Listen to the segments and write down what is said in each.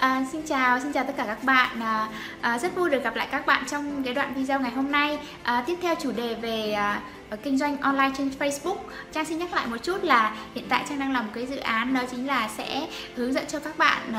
À, xin chào, xin chào tất cả các bạn. À, à, rất vui được gặp lại các bạn trong cái đoạn video ngày hôm nay. À, tiếp theo chủ đề về à, Ờ, kinh doanh online trên Facebook. Trang xin nhắc lại một chút là hiện tại Trang đang làm một cái dự án đó chính là sẽ hướng dẫn cho các bạn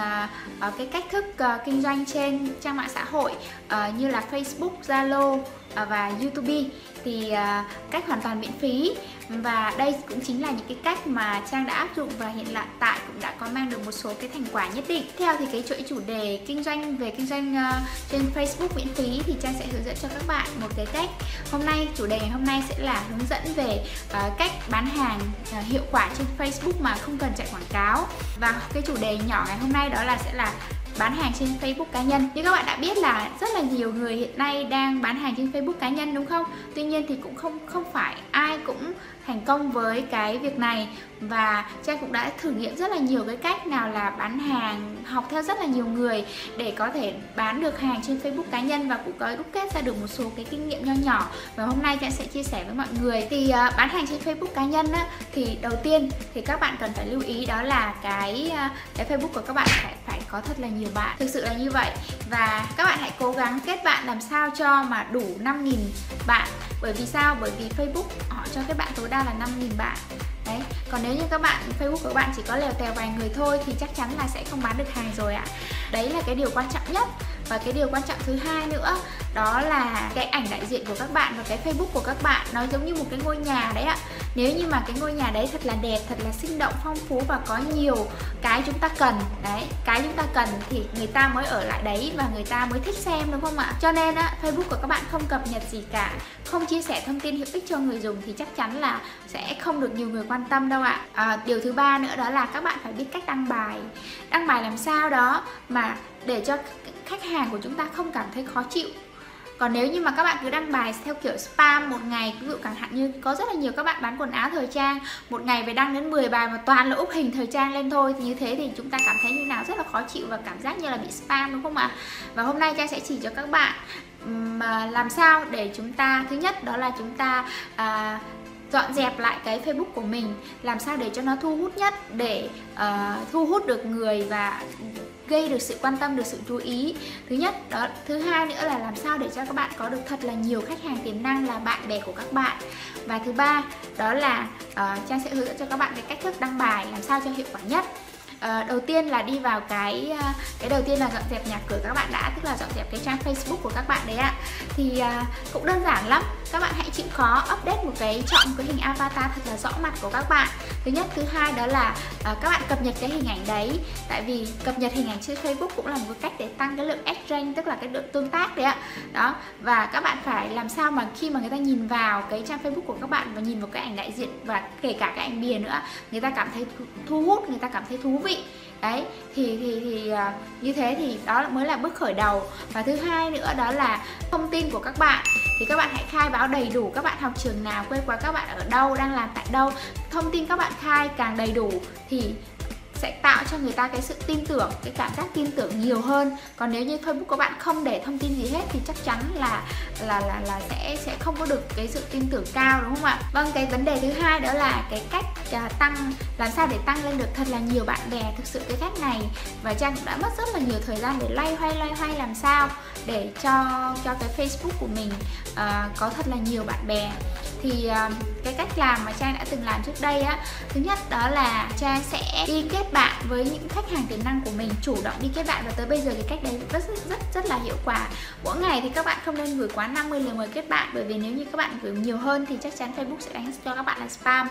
uh, cái cách thức uh, kinh doanh trên trang mạng xã hội uh, như là Facebook, Zalo uh, và YouTube thì uh, cách hoàn toàn miễn phí và đây cũng chính là những cái cách mà Trang đã áp dụng và hiện tại cũng đã có mang được một số cái thành quả nhất định. Theo thì cái chuỗi chủ đề kinh doanh về kinh doanh uh, trên Facebook miễn phí thì Trang sẽ hướng dẫn cho các bạn một cái cách. Hôm nay chủ đề ngày hôm nay sẽ là hướng dẫn về uh, cách bán hàng uh, hiệu quả trên Facebook mà không cần chạy quảng cáo. Và cái chủ đề nhỏ ngày hôm nay đó là sẽ là bán hàng trên Facebook cá nhân. Như các bạn đã biết là rất là nhiều người hiện nay đang bán hàng trên Facebook cá nhân đúng không? Tuy nhiên thì cũng không không phải ai cũng thành công với cái việc này và Trang cũng đã thử nghiệm rất là nhiều cái cách nào là bán hàng học theo rất là nhiều người để có thể bán được hàng trên Facebook cá nhân và cũng có đúc kết ra được một số cái kinh nghiệm nho nhỏ và hôm nay Trang sẽ chia sẻ với mọi người thì uh, bán hàng trên Facebook cá nhân á, thì đầu tiên thì các bạn cần phải lưu ý đó là cái uh, cái Facebook của các bạn phải phải có thật là nhiều bạn. Thực sự là như vậy. Và các bạn hãy cố gắng kết bạn làm sao cho mà đủ 5.000 bạn. Bởi vì sao? Bởi vì Facebook họ cho các bạn tối đa là 5.000 bạn. Đấy. Còn nếu như các bạn, Facebook của các bạn chỉ có lèo tèo vài người thôi thì chắc chắn là sẽ không bán được hàng rồi ạ. Đấy là cái điều quan trọng nhất. Và cái điều quan trọng thứ hai nữa, đó là cái ảnh đại diện của các bạn và cái Facebook của các bạn nó giống như một cái ngôi nhà đấy ạ nếu như mà cái ngôi nhà đấy thật là đẹp thật là sinh động phong phú và có nhiều cái chúng ta cần đấy cái chúng ta cần thì người ta mới ở lại đấy và người ta mới thích xem đúng không ạ? Cho nên á Facebook của các bạn không cập nhật gì cả không chia sẻ thông tin hữu ích cho người dùng thì chắc chắn là sẽ không được nhiều người quan tâm đâu ạ. À, điều thứ ba nữa đó là các bạn phải biết cách đăng bài. Đăng bài làm sao đó mà để cho khách hàng của chúng ta không cảm thấy khó chịu còn nếu như mà các bạn cứ đăng bài theo kiểu spam một ngày ví dụ chẳng hạn như có rất là nhiều các bạn bán quần áo thời trang một ngày phải đăng đến 10 bài mà toàn là úp hình thời trang lên thôi thì như thế thì chúng ta cảm thấy như nào? Rất là khó chịu và cảm giác như là bị spam đúng không ạ? Và hôm nay trang sẽ chỉ cho các bạn mà làm sao để chúng ta thứ nhất đó là chúng ta à, dọn dẹp lại cái Facebook của mình làm sao để cho nó thu hút nhất để uh, thu hút được người và gây được sự quan tâm được sự chú ý. Thứ nhất đó thứ hai nữa là làm sao để cho các bạn có được thật là nhiều khách hàng tiềm năng là bạn bè của các bạn. Và thứ ba đó là uh, trang sẽ hướng dẫn cho các bạn cái cách thức đăng bài làm sao cho hiệu quả nhất uh, đầu tiên là đi vào cái uh, cái đầu tiên là dọn dẹp nhà cửa các bạn đã tức là dọn dẹp cái trang Facebook của các bạn đấy ạ. Thì uh, cũng đơn giản lắm. Các bạn hãy chịu khó update một cái chọn một cái hình avatar thật là rõ mặt của các bạn. Thứ nhất thứ hai đó là uh, các bạn cập nhật cái hình ảnh đấy. Tại vì cập nhật hình ảnh trên Facebook cũng là một cách để tăng cái lượng exchange tức là cái lượng tương tác đấy ạ. Đó và các bạn phải làm sao mà khi mà người ta nhìn vào cái trang Facebook của các bạn và nhìn vào cái ảnh đại diện và kể cả cái ảnh bìa nữa người ta cảm thấy thu hút người ta cảm thấy thú vị đấy thì thì thì uh, như thế thì đó mới là bước khởi đầu. Và thứ hai nữa đó là thông tin của các bạn. Thì các bạn hãy khai báo đầy đủ các bạn học trường nào quê quán các bạn ở đâu đang làm tại đâu. Thông tin các bạn khai càng đầy đủ thì sẽ tạo cho người ta cái sự tin tưởng cái cảm giác tin tưởng nhiều hơn. Còn nếu như facebook của bạn không để thông tin gì hết thì chắc chắn là là là là sẽ sẽ không có được cái sự tin tưởng cao đúng không ạ? Vâng cái vấn đề thứ hai đó là cái cách uh, tăng làm sao để tăng lên được thật là nhiều bạn bè thực sự cái cách này. Và trang cũng đã mất rất là nhiều thời gian để loay hoay loay hoay làm sao để cho cho cái facebook của mình uh, có thật là nhiều bạn bè thì uh, cái cách làm mà trang đã từng làm trước đây á thứ nhất đó là trang sẽ đi kết bạn với những khách hàng tiềm năng của mình chủ động đi kết bạn và tới bây giờ cái cách đấy rất rất rất rất là hiệu quả. Mỗi ngày thì các bạn không nên gửi quá 50 lời mời kết bạn bởi vì nếu như các bạn gửi nhiều hơn thì chắc chắn Facebook sẽ đánh cho các bạn là spam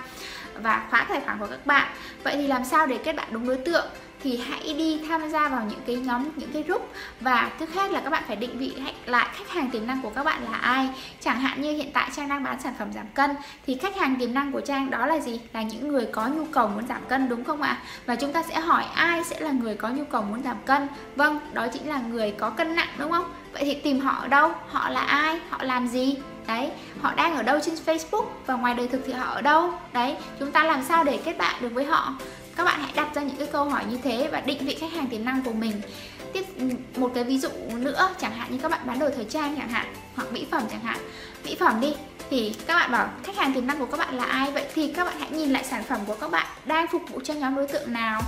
và khóa tài khoản của các bạn. Vậy thì làm sao để kết bạn đúng đối tượng? Thì hãy đi tham gia vào những cái nhóm, những cái group. Và trước hết là các bạn phải định vị lại khách hàng tiềm năng của các bạn là ai. Chẳng hạn như hiện tại trang đang bán sản phẩm giảm cân, thì khách hàng tiềm năng của trang đó là gì? Là những người có nhu cầu muốn giảm cân, đúng không ạ? Và chúng ta sẽ hỏi ai sẽ là người có nhu cầu muốn giảm cân? Vâng đó chính là người có cân nặng, đúng không? Vậy thì tìm họ ở đâu? Họ là ai? Họ làm gì? Đấy, họ đang ở đâu trên Facebook? Và ngoài đời thực thì họ ở đâu? Đấy, chúng ta làm sao để kết bạn được với họ? Các bạn hãy đặt ra những cái câu hỏi như thế và định vị khách hàng tiềm năng của mình. Tiếp một cái ví dụ nữa chẳng hạn như các bạn bán đồ thời trang chẳng hạn hoặc mỹ phẩm chẳng hạn. Mỹ phẩm đi thì các bạn bảo khách hàng tiềm năng của các bạn là ai? Vậy thì các bạn hãy nhìn lại sản phẩm của các bạn đang phục vụ cho nhóm đối tượng nào?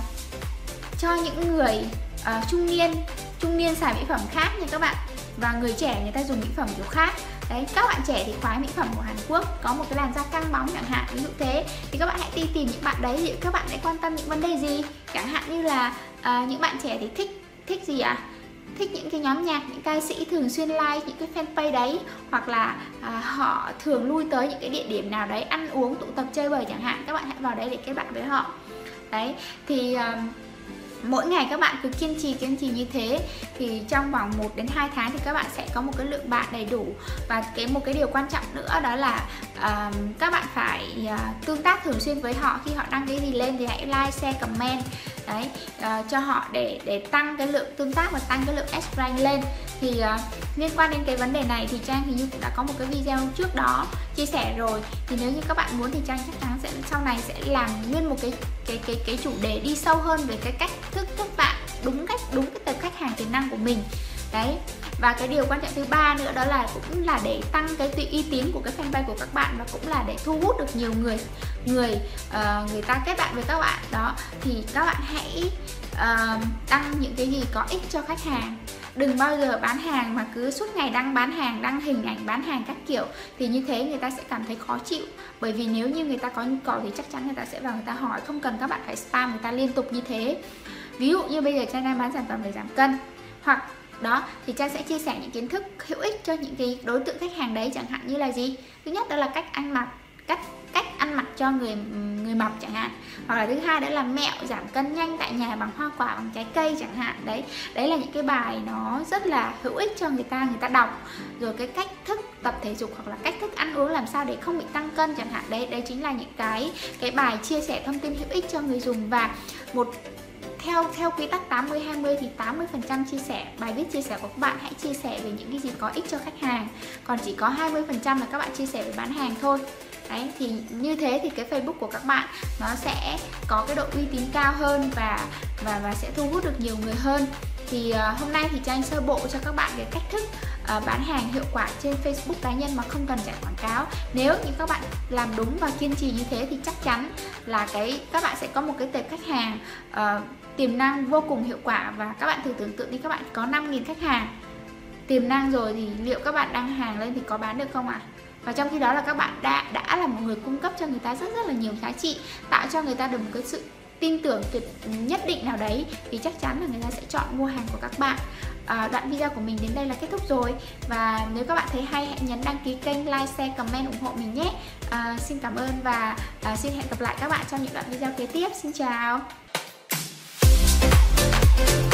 Cho những người uh, trung niên trung niên xài mỹ phẩm khác nha các bạn và người trẻ người ta dùng mỹ phẩm kiểu khác đấy các bạn trẻ thì khoái mỹ phẩm của Hàn Quốc có một cái làn da căng bóng chẳng hạn ví dụ thế. Thì các bạn hãy đi tìm những bạn đấy thì các bạn sẽ quan tâm những vấn đề gì? Chẳng hạn như là uh, những bạn trẻ thì thích thích gì ạ? À? thích những cái nhóm nhạc những ca sĩ thường xuyên like những cái fanpage đấy hoặc là à, họ thường lui tới những cái địa điểm nào đấy ăn uống tụ tập chơi bời chẳng hạn. Các bạn hãy vào đấy để kết bạn với họ. Đấy thì um, mỗi ngày các bạn cứ kiên trì kiên trì như thế thì trong vòng 1 đến 2 tháng thì các bạn sẽ có một cái lượng bạn đầy đủ. Và cái một cái điều quan trọng nữa đó là uh, các bạn phải uh, tương tác thường xuyên với họ. Khi họ đăng cái gì lên thì hãy like share comment đấy uh, cho họ để để tăng cái lượng tương tác và tăng cái lượng S rank lên. Thì uh, liên quan đến cái vấn đề này thì trang hình như cũng đã có một cái video trước đó chia sẻ rồi. Thì nếu như các bạn muốn thì trang chắc chắn sẽ sau này sẽ làm nguyên một cái cái cái cái chủ đề đi sâu hơn về cái cách thức các bạn đúng cách đúng cái tập khách hàng tiềm năng của mình đấy. Và cái điều quan trọng thứ ba nữa đó là cũng là để tăng cái uy tín của cái fanpage của các bạn và cũng là để thu hút được nhiều người người uh, người ta kết bạn với các bạn. Đó thì các bạn hãy uh, đăng những cái gì có ích cho khách hàng. Đừng bao giờ bán hàng mà cứ suốt ngày đăng bán hàng đăng hình ảnh bán hàng các kiểu thì như thế người ta sẽ cảm thấy khó chịu. Bởi vì nếu như người ta có nhu cầu thì chắc chắn người ta sẽ vào người ta hỏi không cần các bạn phải spam người ta liên tục như thế. Ví dụ như bây giờ trang đang bán sản phẩm để giảm cân hoặc đó, thì trang sẽ chia sẻ những kiến thức hữu ích cho những cái đối tượng khách hàng đấy chẳng hạn như là gì? Thứ nhất đó là cách ăn mặc, cách cách ăn mặc cho người người mập chẳng hạn. Hoặc là thứ hai đó là mẹo giảm cân nhanh tại nhà bằng hoa quả, bằng trái cây chẳng hạn. Đấy đấy là những cái bài nó rất là hữu ích cho người ta người ta đọc. Rồi cái cách thức tập thể dục hoặc là cách thức ăn uống làm sao để không bị tăng cân chẳng hạn. Đấy đấy chính là những cái cái bài chia sẻ thông tin hữu ích cho người dùng. Và một theo theo quy tắc 80 20 thì 80% chia sẻ bài viết chia sẻ của các bạn hãy chia sẻ về những cái gì có ích cho khách hàng. Còn chỉ có 20% là các bạn chia sẻ về bán hàng thôi. Đấy thì như thế thì cái Facebook của các bạn nó sẽ có cái độ uy tín cao hơn và và và sẽ thu hút được nhiều người hơn. Thì uh, hôm nay thì trang sơ bộ cho các bạn cái cách thức uh, bán hàng hiệu quả trên Facebook cá nhân mà không cần chạy quảng cáo nếu như các bạn làm đúng và kiên trì như thế thì chắc chắn là cái các bạn sẽ có một cái tệp khách hàng uh, tiềm năng vô cùng hiệu quả và các bạn thử tưởng tượng đi các bạn có 5.000 khách hàng tiềm năng rồi thì liệu các bạn đăng hàng lên thì có bán được không ạ? À? Và trong khi đó là các bạn đã đã là một người cung cấp cho người ta rất rất là nhiều giá trị, tạo cho người ta được một cái sự tin tưởng tuyệt nhất định nào đấy thì chắc chắn là người ta sẽ chọn mua hàng của các bạn à, đoạn video của mình đến đây là kết thúc rồi. Và nếu các bạn thấy hay hãy nhấn đăng ký kênh like share comment ủng hộ mình nhé. À, xin cảm ơn và à, xin hẹn gặp lại các bạn trong những đoạn video kế tiếp. Xin chào! Thank you